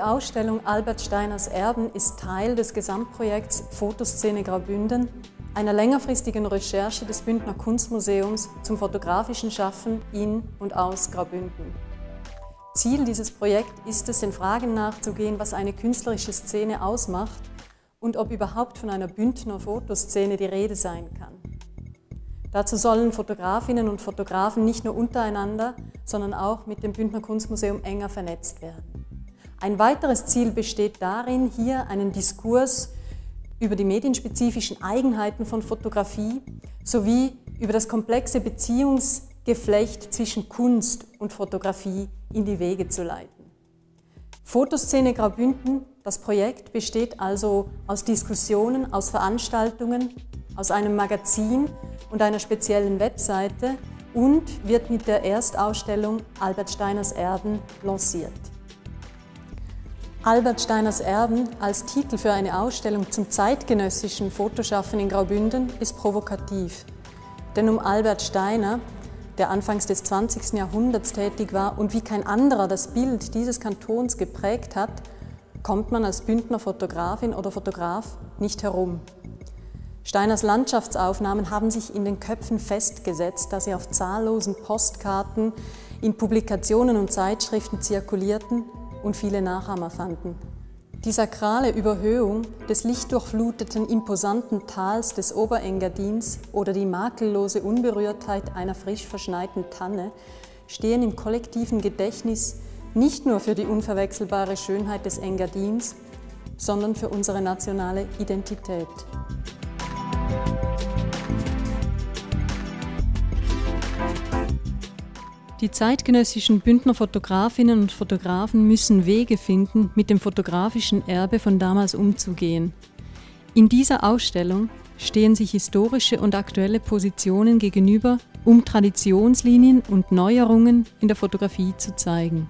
Ausstellung Albert Steiners Erben ist Teil des Gesamtprojekts Fotoszene Graubünden, einer längerfristigen Recherche des Bündner Kunstmuseums zum fotografischen Schaffen in und aus Graubünden. Ziel dieses Projekts ist es, den Fragen nachzugehen, was eine künstlerische Szene ausmacht und ob überhaupt von einer Bündner Fotoszene die Rede sein kann. Dazu sollen Fotografinnen und Fotografen nicht nur untereinander, sondern auch mit dem Bündner Kunstmuseum enger vernetzt werden. Ein weiteres Ziel besteht darin, hier einen Diskurs über die medienspezifischen Eigenheiten von Fotografie sowie über das komplexe Beziehungsgeflecht zwischen Kunst und Fotografie in die Wege zu leiten. Fotoszene Graubünden, das Projekt besteht also aus Diskussionen, aus Veranstaltungen, aus einem Magazin und einer speziellen Webseite und wird mit der Erstausstellung Albert Steiners Erben lanciert. Albert Steiners Erben als Titel für eine Ausstellung zum zeitgenössischen Fotoschaffen in Graubünden ist provokativ. Denn um Albert Steiner, der anfangs des 20. Jahrhunderts tätig war und wie kein anderer das Bild dieses Kantons geprägt hat, kommt man als Bündner Fotografin oder Fotograf nicht herum. Steiners Landschaftsaufnahmen haben sich in den Köpfen festgesetzt, da sie auf zahllosen Postkarten, in Publikationen und Zeitschriften zirkulierten und viele Nachahmer fanden. Die sakrale Überhöhung des lichtdurchfluteten, imposanten Tals des Oberengadins oder die makellose Unberührtheit einer frisch verschneiten Tanne stehen im kollektiven Gedächtnis nicht nur für die unverwechselbare Schönheit des Engadins, sondern für unsere nationale Identität. Die zeitgenössischen Bündner Fotografinnen und Fotografen müssen Wege finden, mit dem fotografischen Erbe von damals umzugehen. In dieser Ausstellung stehen sich historische und aktuelle Positionen gegenüber, um Traditionslinien und Neuerungen in der Fotografie zu zeigen.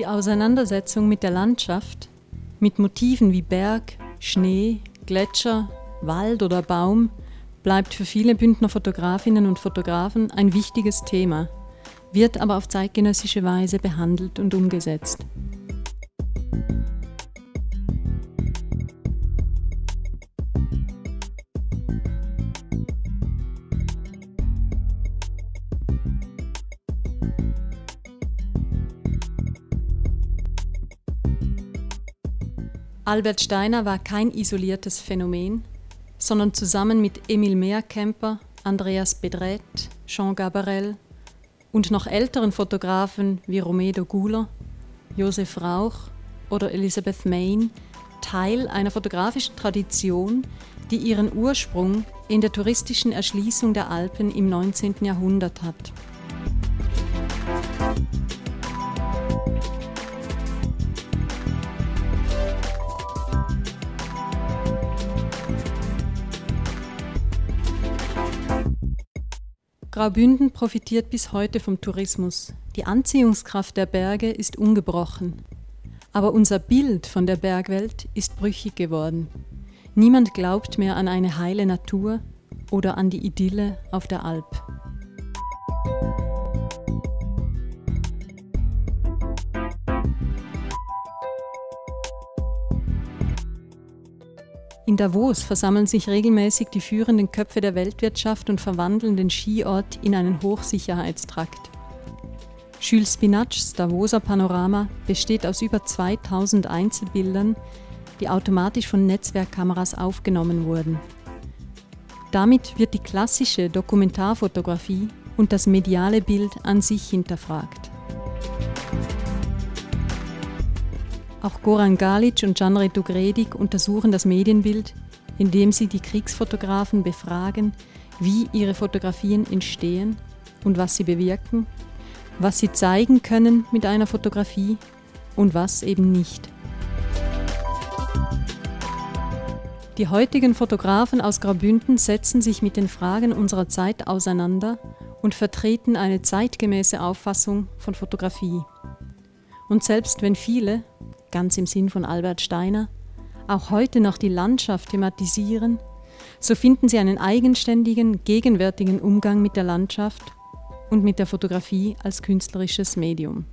Die Auseinandersetzung mit der Landschaft, mit Motiven wie Berg, Schnee, Gletscher, Wald oder Baum, bleibt für viele Bündner Fotografinnen und Fotografen ein wichtiges Thema, wird aber auf zeitgenössische Weise behandelt und umgesetzt. Albert Steiner war kein isoliertes Phänomen, sondern zusammen mit Emil Meerkemper, Andreas Bedret, Jean Gabarel und noch älteren Fotografen wie Romedo Guler, Josef Rauch oder Elizabeth Main Teil einer fotografischen Tradition, die ihren Ursprung in der touristischen Erschließung der Alpen im 19. Jahrhundert hat. Graubünden profitiert bis heute vom Tourismus. Die Anziehungskraft der Berge ist ungebrochen. Aber unser Bild von der Bergwelt ist brüchig geworden. Niemand glaubt mehr an eine heile Natur oder an die Idylle auf der Alp. In Davos versammeln sich regelmäßig die führenden Köpfe der Weltwirtschaft und verwandeln den Skiort in einen Hochsicherheitstrakt. Jules Spinachs Davoser Panorama besteht aus über 2000 Einzelbildern, die automatisch von Netzwerkkameras aufgenommen wurden. Damit wird die klassische Dokumentarfotografie und das mediale Bild an sich hinterfragt. Auch Goran Galic und Janre Dugredig untersuchen das Medienbild, indem sie die Kriegsfotografen befragen, wie ihre Fotografien entstehen und was sie bewirken, was sie zeigen können mit einer Fotografie und was eben nicht. Die heutigen Fotografen aus Graubünden setzen sich mit den Fragen unserer Zeit auseinander und vertreten eine zeitgemäße Auffassung von Fotografie. Und selbst wenn viele, ganz im Sinn von Albert Steiner, auch heute noch die Landschaft thematisieren, so finden sie einen eigenständigen, gegenwärtigen Umgang mit der Landschaft und mit der Fotografie als künstlerisches Medium.